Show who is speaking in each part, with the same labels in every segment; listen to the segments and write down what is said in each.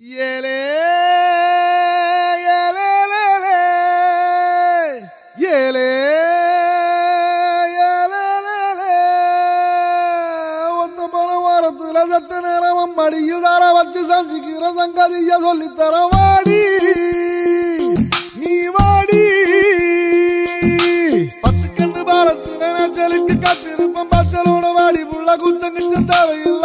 Speaker 1: ஏலே ஏலேலேலே, ஏலே மடியில் தர வச்சு சந்திக்கிற சங்கதிய சொல்லித்தர வாடி. நீ வாடி. பத்து கண்டு பாலத்துல நச்சலுக்கு கத்திருப்பம் பச்சலோட வாடி புள்ள குத்தங்க தேவையில்ல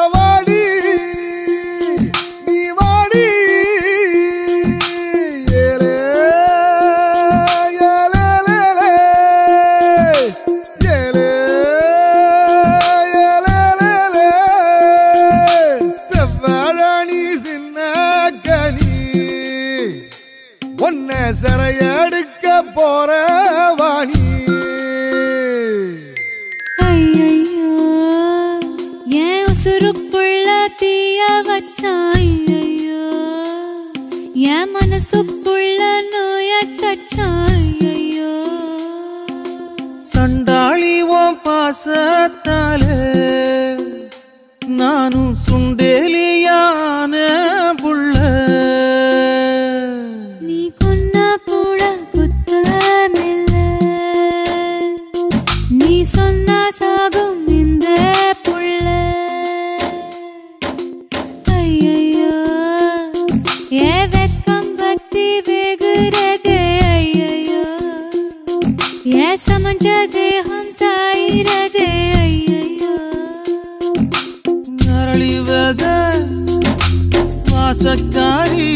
Speaker 1: சிறையெடுக்க போற வாணி
Speaker 2: ஐயையோ, என் உசுருக்குள்ள தீய வச்சான் ஐயையோ. என் மனசுக்குள்ள நோய கச்சான் ஐயையோ.
Speaker 3: சண்டாளி பாசத்தாலே நானும் சுண்டேலியான
Speaker 2: என் சமஞ்ச சாயிரதே ஐயையோ.
Speaker 3: நரளிவத வாசக்காரி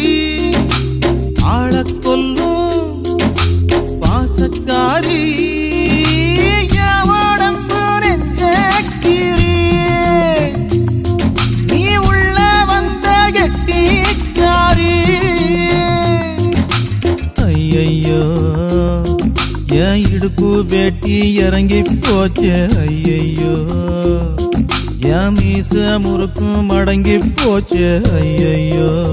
Speaker 3: என் இடுப்பு வேட்டி இறங்கி போச்சு. ஐயையோ. என் மீச முறுக்கும் மடங்கி போச்சு. ஐயையோ.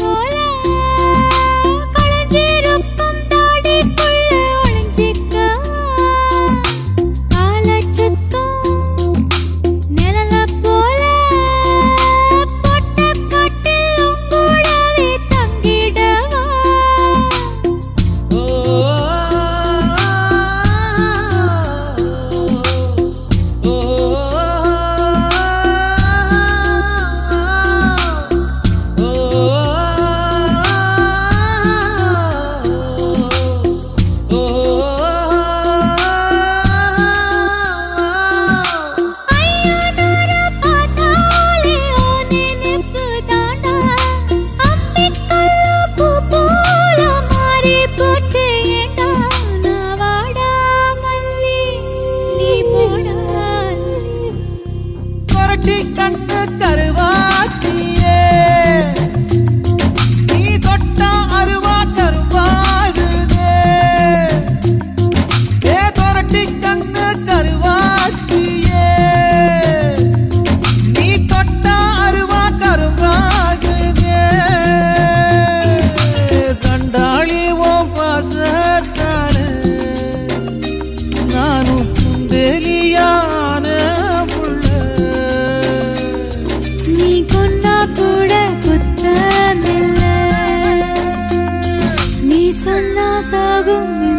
Speaker 2: போல
Speaker 3: கொரட்டி
Speaker 2: sagum